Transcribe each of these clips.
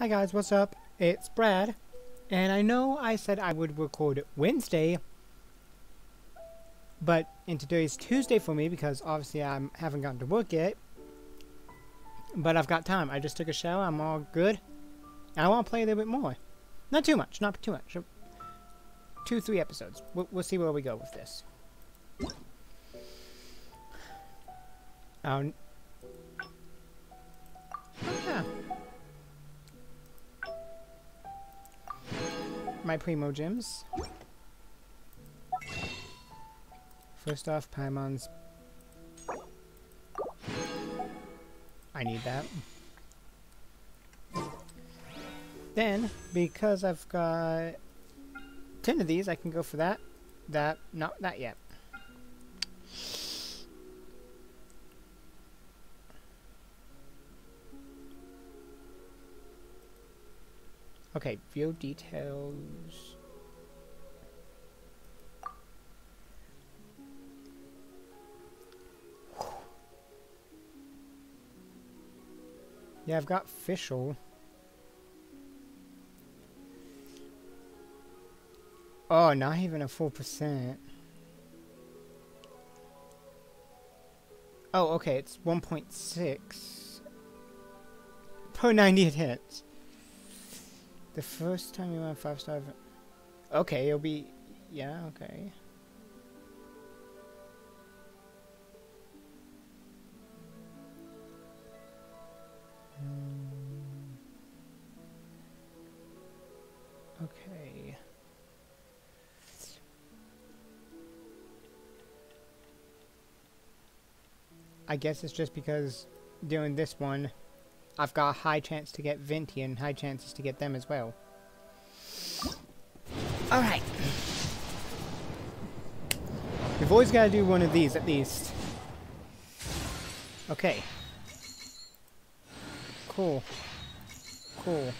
Hi guys, what's up? It's Brad, and I know I said I would record Wednesday, but in today's Tuesday for me because obviously I haven't gotten to work yet. But I've got time. I just took a shower. I'm all good. And I want to play a little bit more. Not too much. Not too much. Two, three episodes. We'll, we'll see where we go with this. Um, My Primogems. First off, Paimon's... I need that. Then, because I've got 10 of these, I can go for that. That, not that yet. Okay, view details. Yeah, I've got official. Oh, not even a full percent. Oh, okay, it's 1.6 per 90 hits. The first time you went five star. Okay, it'll be. Yeah, okay. Hmm. Okay. I guess it's just because doing this one I've got a high chance to get Venti and high chances to get them as well. Alright. We've always got to do one of these at least. Okay. Cool. Cool.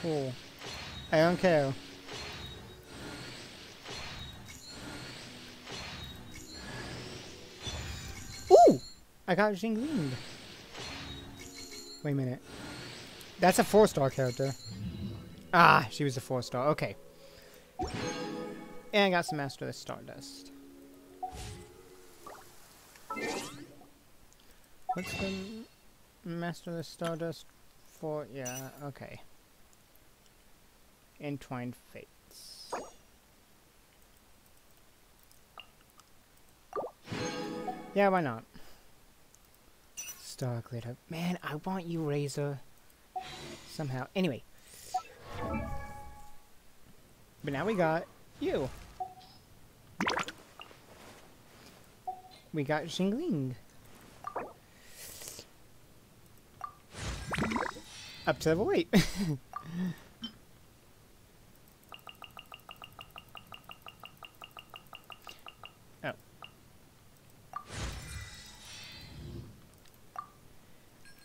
Cool. I don't care. Ooh! I got Jingling. Wait a minute. That's a four-star character. Ah, she was a four-star. Okay. And I got some Masterless Stardust. What's the Master of the Stardust for? Yeah, okay. Entwined Fates. Yeah, why not? Starglitter. Man, I want you, Razor. Somehow. Anyway. But now we got you. We got Xiangling. Up to level 8.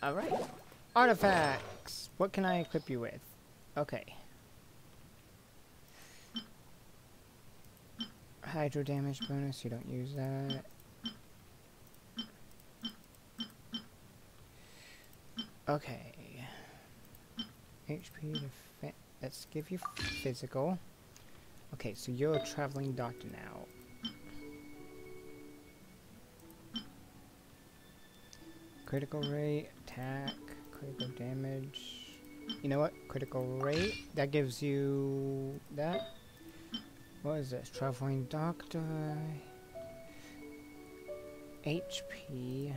Alright. Artifacts! What can I equip you with? Okay. Hydro damage bonus, you don't use that. Okay. HP. Let's give you physical. Okay, so you're a traveling doctor now. Critical rate, attack, critical damage. You know what? Critical rate. That gives you that. What is this? Traveling Doctor. HP.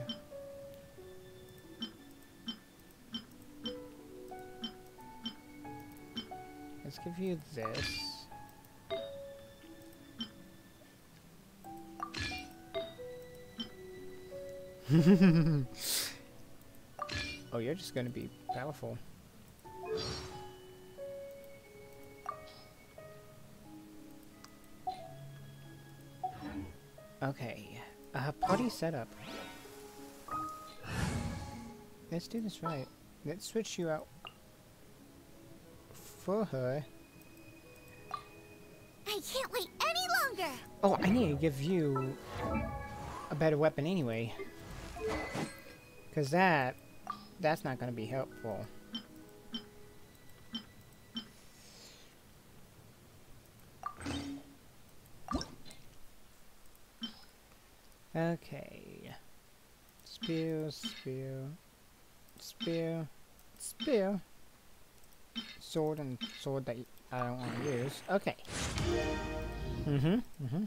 Let's give you this. Oh, you're just going to be powerful. Okay. Uh, party setup. Let's do this right. Let's switch you out for her. I can't wait any longer! Oh, I need to give you a better weapon anyway. Because that that's not going to be helpful. Okay. Spear, spear, spear, spear. Sword and sword that I don't want to use. Okay. Mm-hmm, mm-hmm.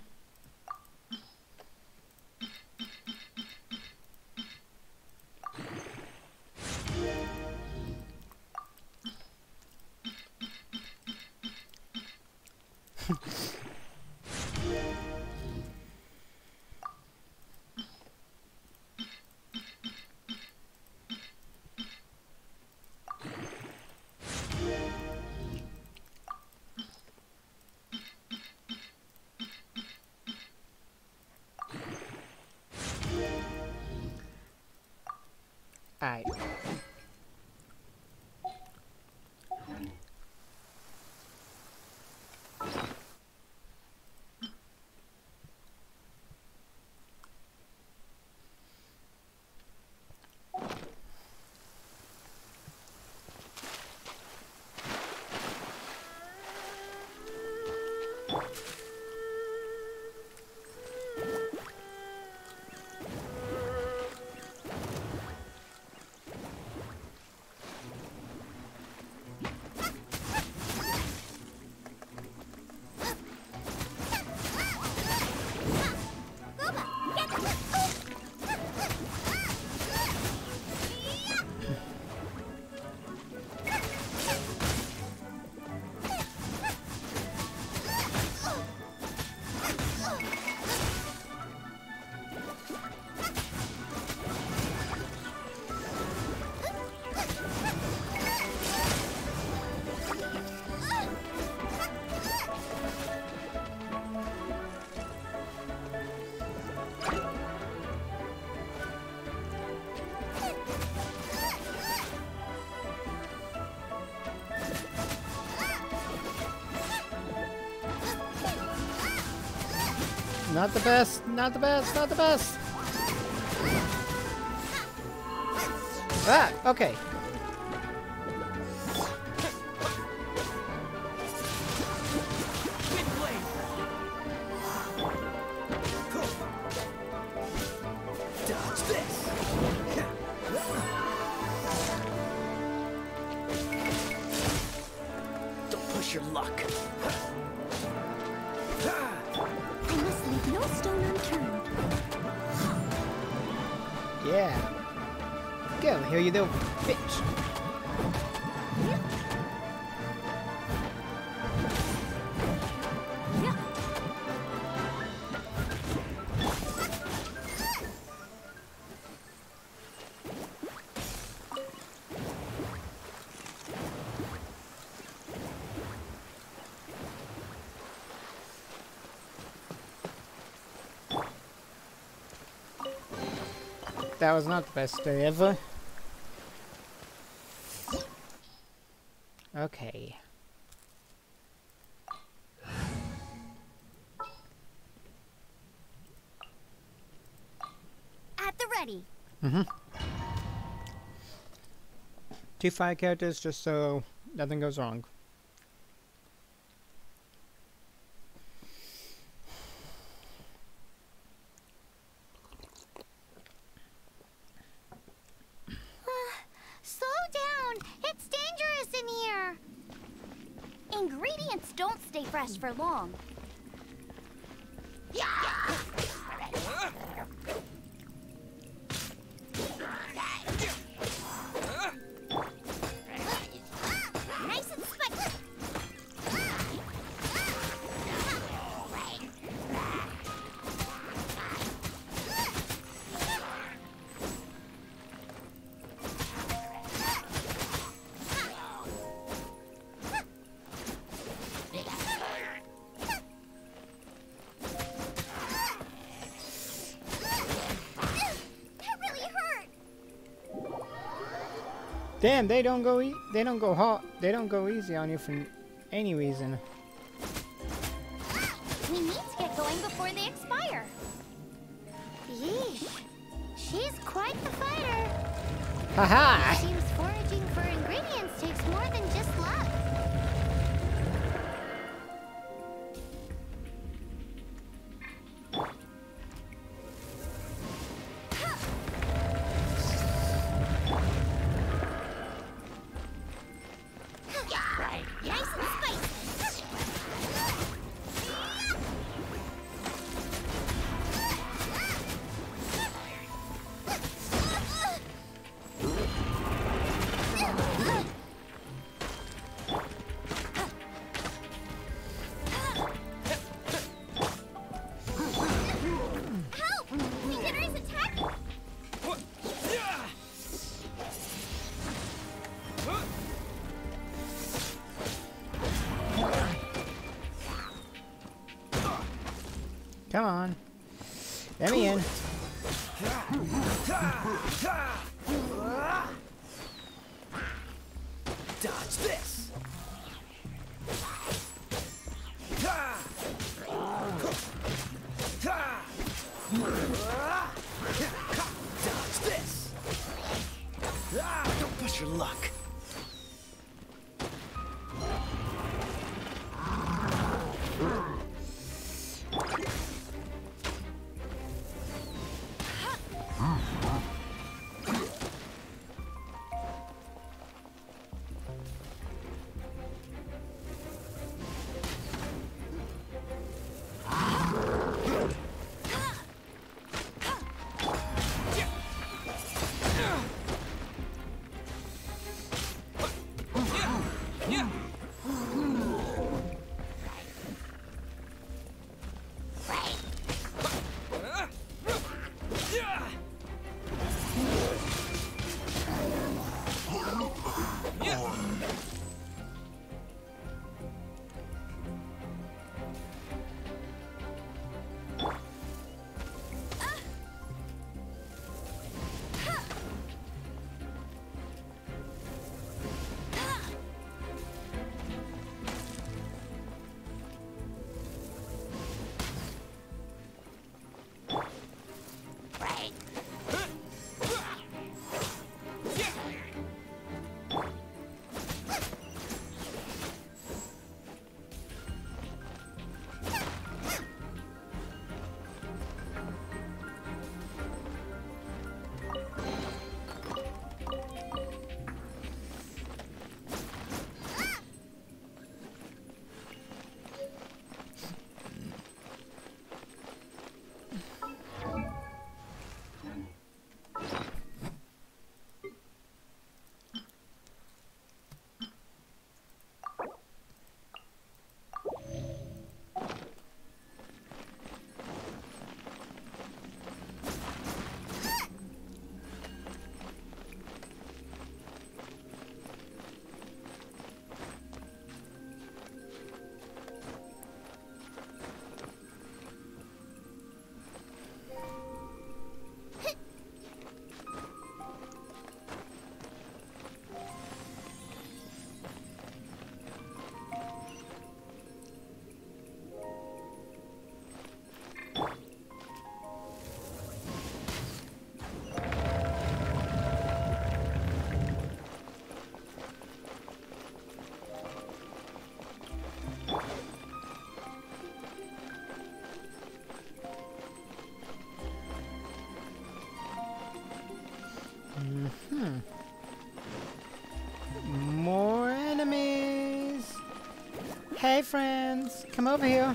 Alright. Not the best, not the best, not the best. Ah, okay. That was not the best day ever. Okay. At the ready. Mm-hmm. Two fire characters just so nothing goes wrong. Slow down. It's dangerous in here. Ingredients don't stay fresh for long. Damn, they don't go e they don't go hot. They don't go easy on you for any reason. We need to get going before they expire. Yeesh. She's quite the fighter. Haha! Seems Come on. Let me in. Hey friends, come over here.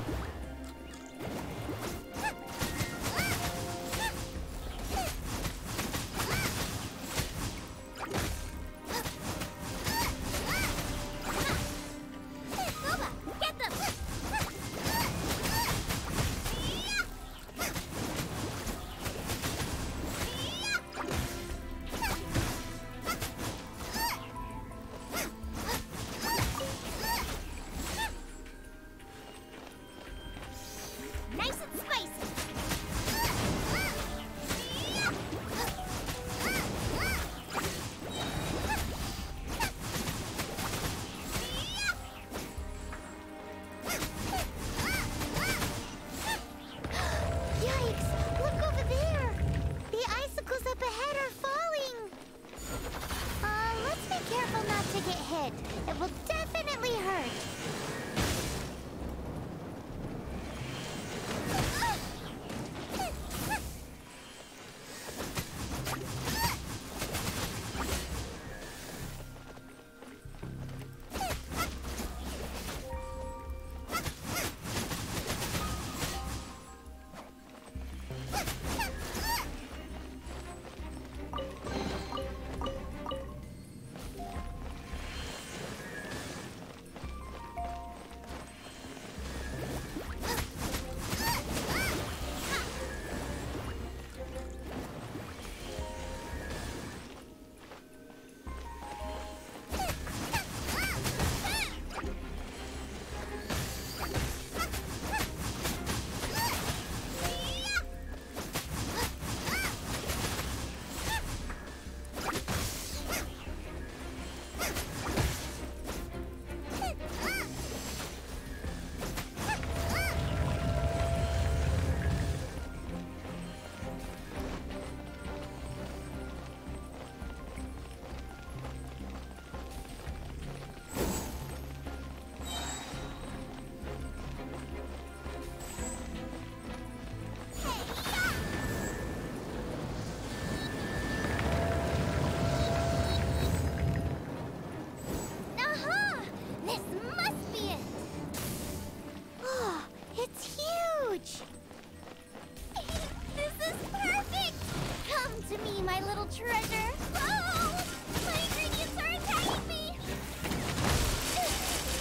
little treasure. Oh, my ingredients are attacking me!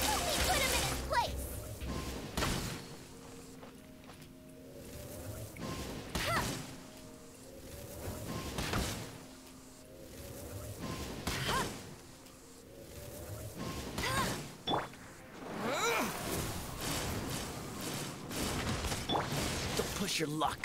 Let me put him in his place! Don't push your luck.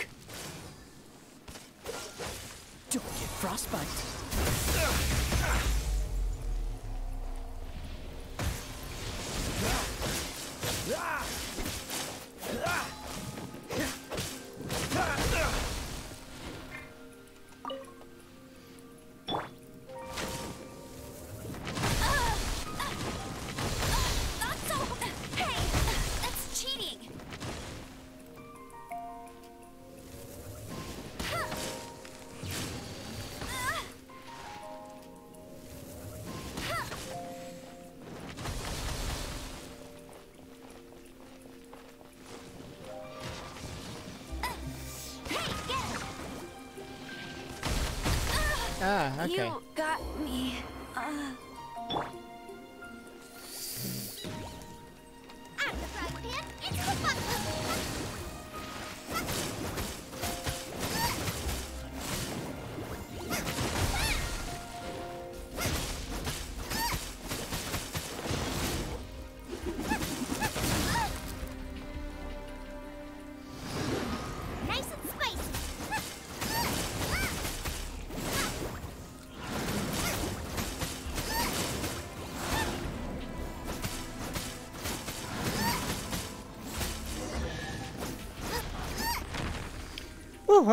Ah, okay. You got me. Uh...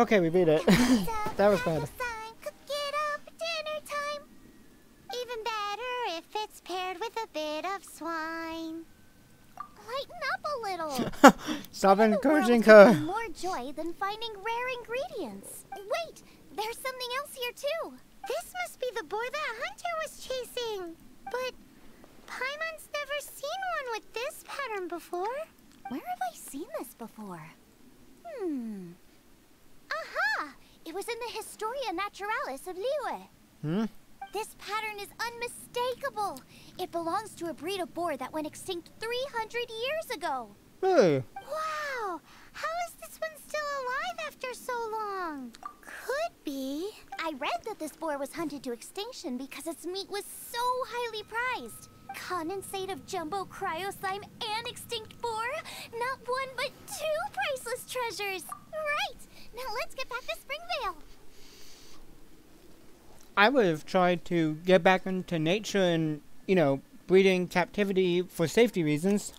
okay, we beat it. that was bad. Cook it up, dinner time. Even better if it's paired with a bit of swine. Lighten up a little. Stop world encouraging her. more joy than finding rare ingredients. Wait, there's something else here too. This must be the boar that Hunter was chasing. But Paimon's never seen one with this pattern before. Where have I seen this before? Hmm. It was in the Historia Naturalis of Liyue. Hmm? This pattern is unmistakable. It belongs to a breed of boar that went extinct 300 years ago. Really? Wow! How is this one still alive after so long? Could be. I read that this boar was hunted to extinction because its meat was so highly prized. Condensate of jumbo cryo slime and extinct boar? Not one but two priceless treasures! Right! Now let's get back to Springvale! I would have tried to get back into nature and, you know, breeding captivity for safety reasons.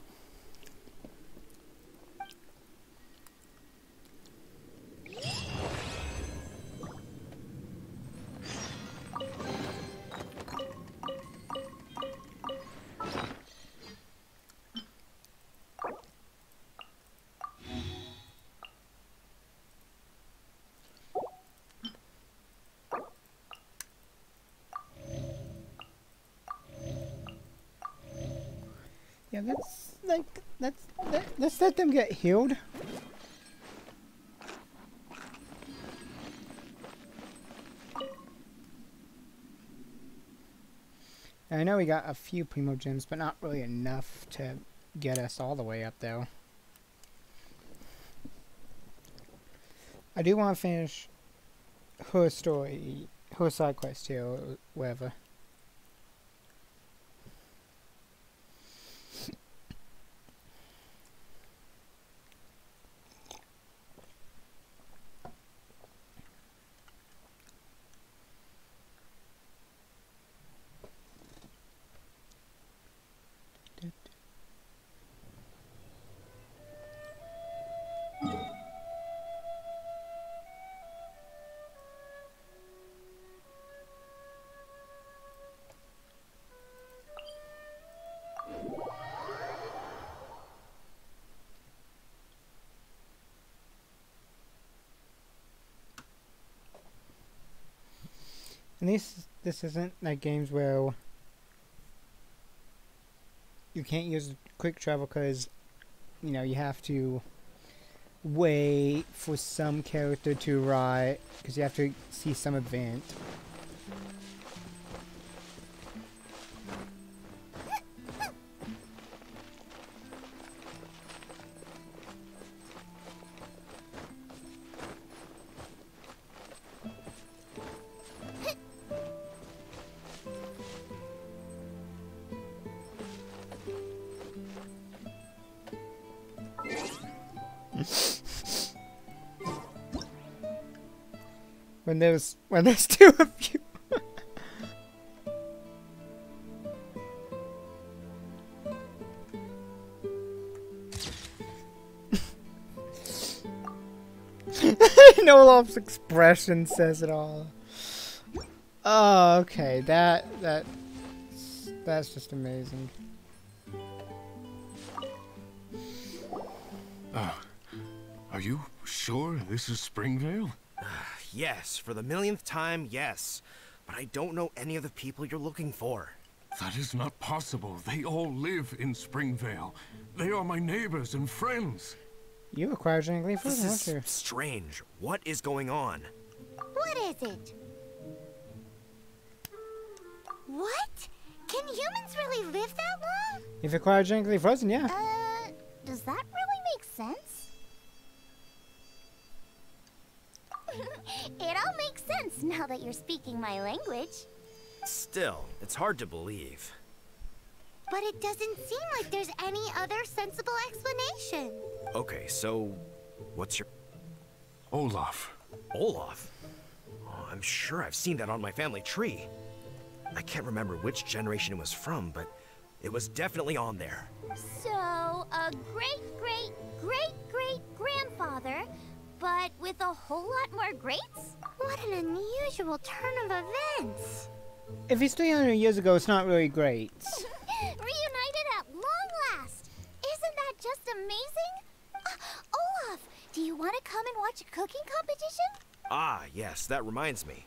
Yeah, let's like let's let, let's let them get healed. I know we got a few primogems, but not really enough to get us all the way up though. I do want to finish her story, her side quest here, or whatever. And this this isn't like games where you can't use quick travel because you know you have to wait for some character to arrive because you have to see some event. There's when there's two of you. Olaf's expression says it all. Oh, okay. That that that's just amazing. Uh, are you sure this is Springvale? Yes, for the millionth time, yes. But I don't know any of the people you're looking for. That is not possible. They all live in Springvale. They are my neighbors and friends. You were cryogenically frozen, This weren't you? is strange. What is going on? What is it? What? Can humans really live that long? If you're cryogenically frozen, yeah. Uh, does that really make sense? it all makes sense now that you're speaking my language. Still, it's hard to believe. But it doesn't seem like there's any other sensible explanation. Okay, so what's your Olaf. Olaf? Oh, I'm sure I've seen that on my family tree. I can't remember which generation it was from, but it was definitely on there. So, a great, but with a whole lot more greats? What an unusual turn of events. If he's 300 years ago, it's not really great. Reunited at long last. Isn't that just amazing? Uh, Olaf, do you want to come and watch a cooking competition? Ah, yes, that reminds me.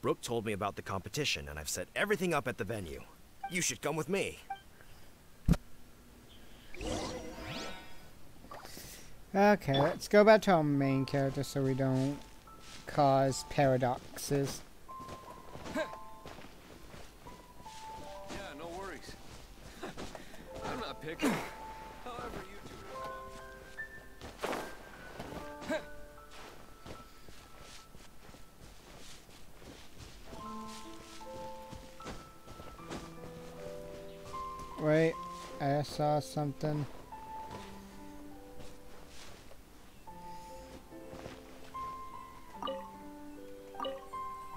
Brook told me about the competition, and I've set everything up at the venue. You should come with me. Okay, let's go back to our main character so we don't cause paradoxes. Yeah, no worries. I'm not picking. However you two Wait, I saw something.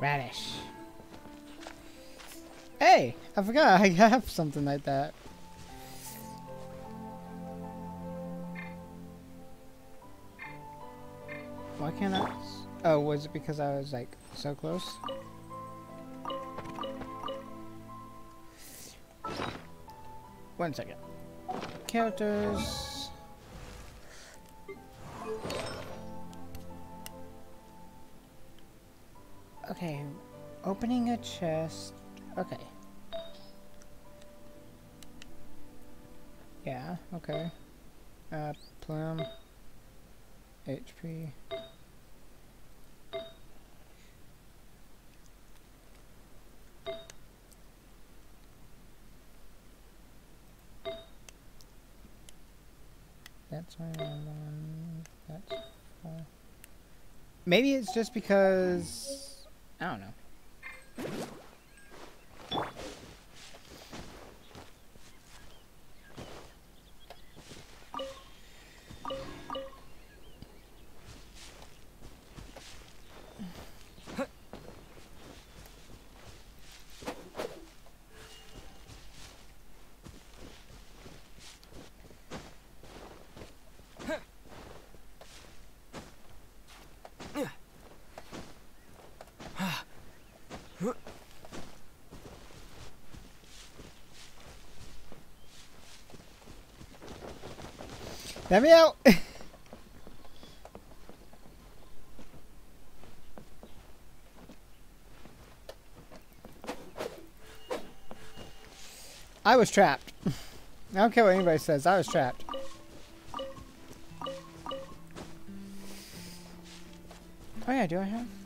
Radish. Hey, I forgot I have something like that. Why can't I... Oh, was it because I was like so close? One second. Characters. Okay, opening a chest. Okay. Yeah, okay. Uh, plum. HP. That's my one. That's four. Maybe it's just because I don't know. Let me out! I was trapped. I don't care what anybody says, I was trapped. Oh yeah, do I have?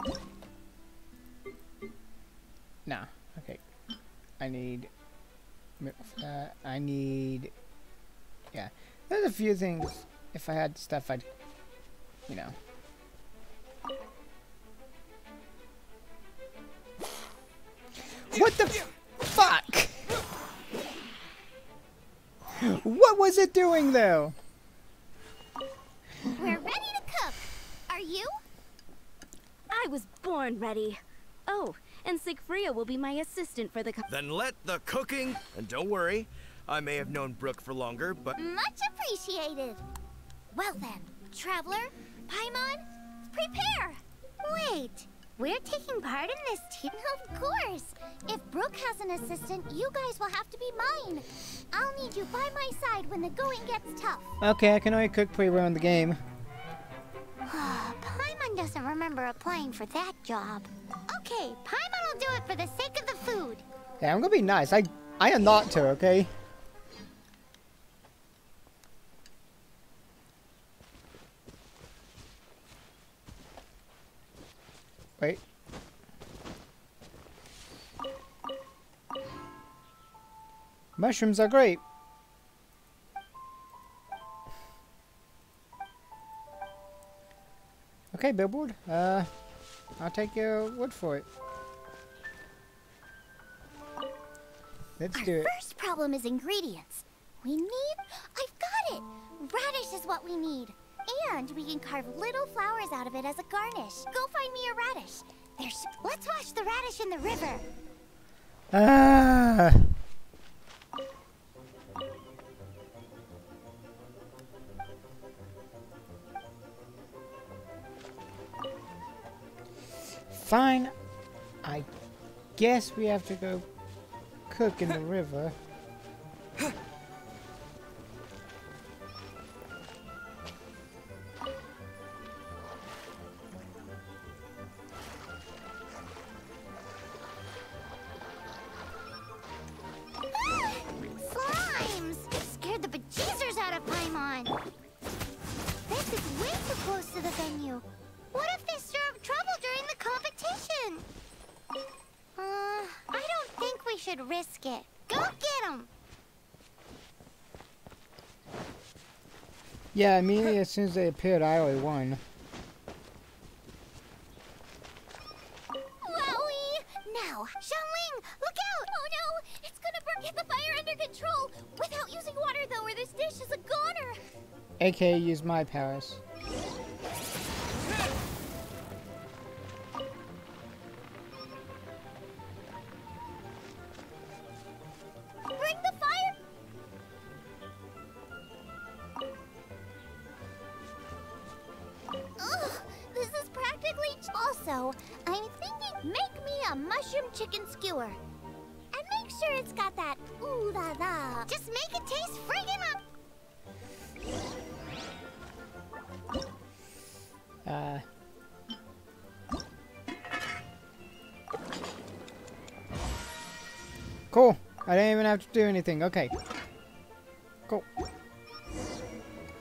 Few things. If I had stuff, I'd, you know. What the fuck? What was it doing though? We're ready to cook. Are you? I I was born ready. Oh, and Sigfria will be my assistant for the co- Then let the cooking, and don't worry, I may have known Brook for longer, but Much appreciated. Well then, Traveler, Paimon, prepare! Wait, we're taking part in this too? Of course! If Brook has an assistant, you guys will have to be mine. I'll need you by my side when the going gets tough. Okay, I can only cook pretty well in the game. Paimon doesn't remember applying for that job. Okay, Paimon will do it for the sake of the food. Yeah, I'm gonna be nice. I I am not to, okay? Wait. Mushrooms are great. Okay, billboard. Uh, I'll take your wood for it. Let's Our do it. first problem is ingredients. We need. I've got it! Radish is what we need. And we can carve little flowers out of it as a garnish. Go find me a radish. There's. Let's wash the radish in the river. Ah. Fine. I guess we have to go cook in the river. Yeah, immediately as soon as they appeared, I already won. Wowie! Now, Xiangling, look out! Oh no! It's gonna burn get the fire under control! Without using water though, or this dish is a goner! AKA use my powers. Chicken skewer. And make sure it's got that ooh la la. Just make it taste friggin' up. Uh. Cool. I didn't even have to do anything. Okay. Cool.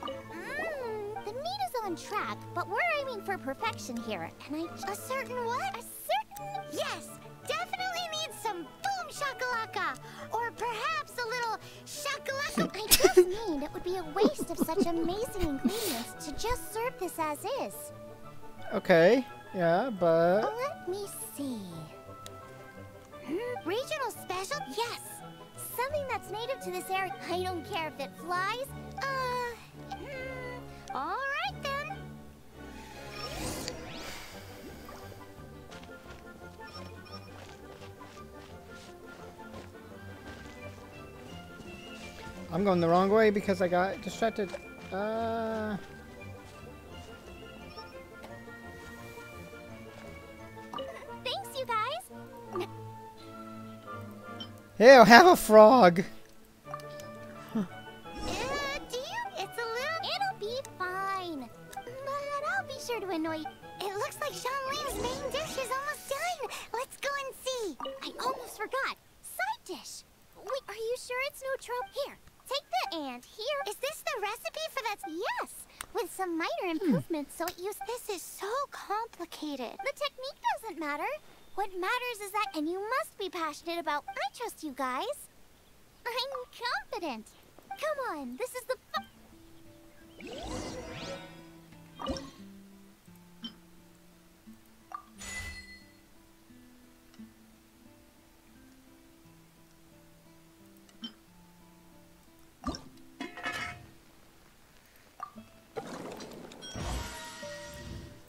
Mmm, the meat is on track, but we're aiming for perfection here. And I. A certain what? A such amazing ingredients to just serve this as is. Okay. Yeah, but Let me see. Hmm, regional special? Yes! Something that's native to this area. I don't care if it flies. Uh. Hmm. Alright I'm going the wrong way because I got distracted. Uh. Thanks, you guys. Have a frog.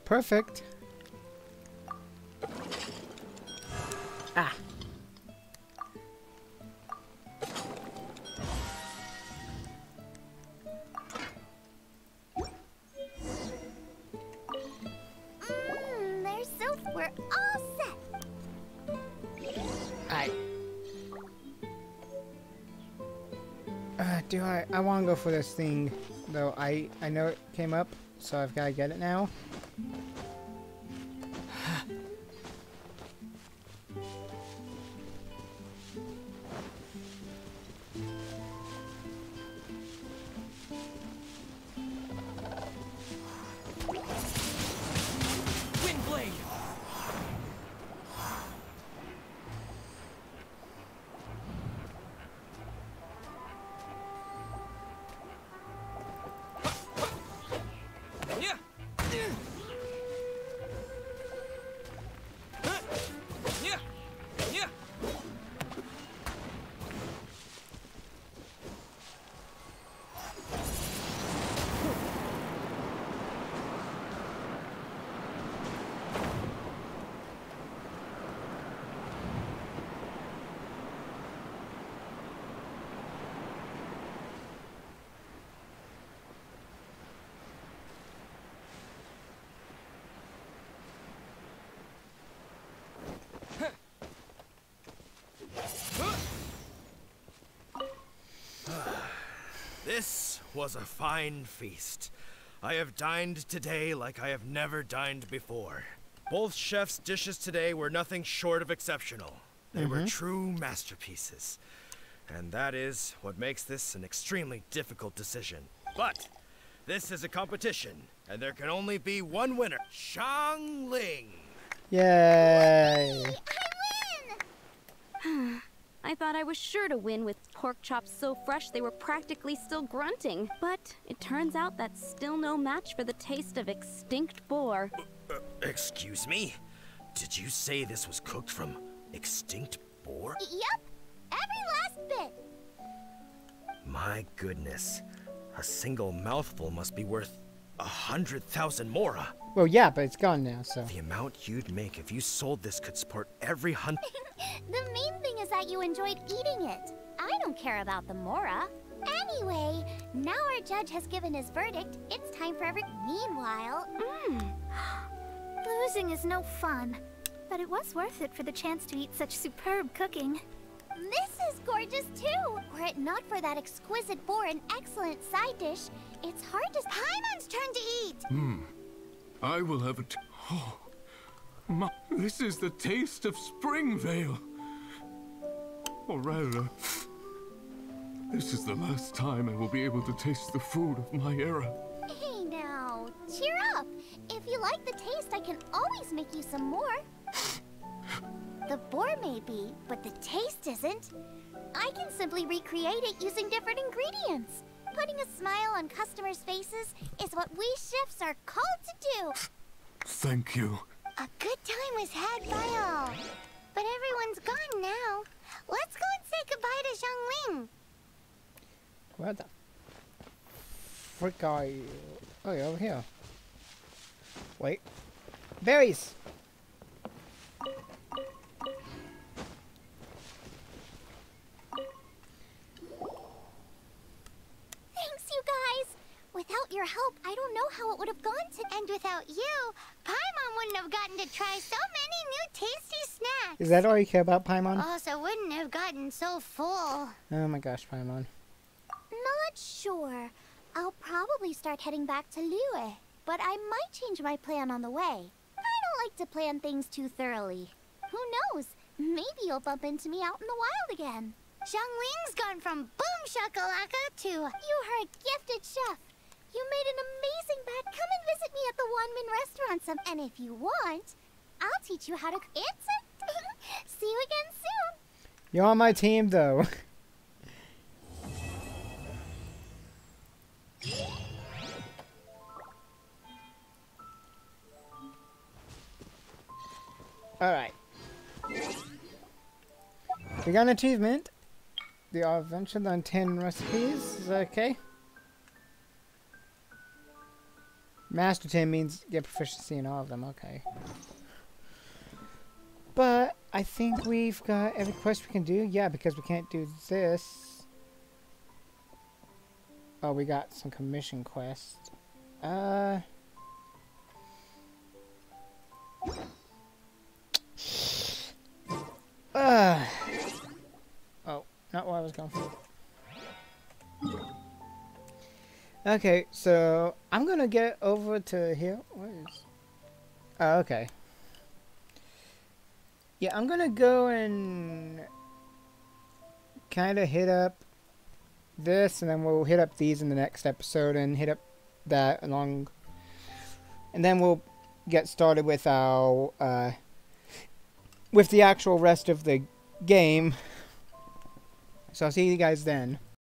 Perfect. Ah. do I, I want to go for this thing, though I, I know it came up, so I've got to get it now. Was a fine feast. I have dined today like I have never dined before. Both chefs' dishes today were nothing short of exceptional. They were mm-hmm. true masterpieces. And that is what makes this an extremely difficult decision. But this is a competition, and there can only be one winner Xiangling. Yay! I thought I was sure to win with pork chops so fresh they were practically still grunting. But it turns out that's still no match for the taste of extinct boar. Uh, excuse me? Did you say this was cooked from extinct boar? Yep, every last bit. My goodness. A single mouthful must be worth a hundred thousand mora. Well, yeah, but it's gone now, so. The amount you'd make if you sold this could support every hunt. The main thing is that you enjoyed eating it. I don't care about the Mora. Anyway, now our judge has given his verdict. It's time for every. Meanwhile, Losing is no fun, but it was worth it for the chance to eat such superb cooking. this is gorgeous too. Were it not for that exquisite boar and excellent side dish, it's hard to. Paimon's turn to eat. Hmm. I will have a. T- oh, my, this is the taste of Springvale. Or rather, this is the last time I will be able to taste the food of my era. Hey now, cheer up. If you like the taste, I can always make you some more. The boar may be, but the taste isn't. I can simply recreate it using different ingredients. Putting a smile on customers' faces is what we chefs are called to do. Thank you. A good was had by all. But everyone's gone now. Let's go and say goodbye to Xiangling. Where the frick are you? Oh, you're over here. Wait. Berries! Without your help, I don't know how it would have gone to. And without you, Paimon wouldn't have gotten to try so many new tasty snacks. Is that all you care about, Paimon? Oh, also, wouldn't have gotten so full. oh my gosh, Paimon. Not sure. I'll probably start heading back to Liyue, but I might change my plan on the way. I don't like to plan things too thoroughly. Who knows? Maybe you'll bump into me out in the wild again. Xiangling's gone from boom shakalaka to you are a gifted chef. You made an amazing bat. Come and visit me at the Wanmin restaurant some and if you want, I'll teach you how to it's See you again soon. You're on my team, though. Alright. We got an achievement. The adventure on 10 recipes. Is that okay? Master 10 means get proficiency in all of them. Okay. But I think we've got every quest we can do. Yeah, because we can't do this. Oh, we got some commission quests. Uh. Okay, so I'm gonna get over to here. What is? Oh, okay. Yeah, I'm gonna go and kind of hit up this, and then we'll hit up these in the next episode, and hit up that along, and then we'll get started with our uh, with the actual rest of the game. So I'll see you guys then.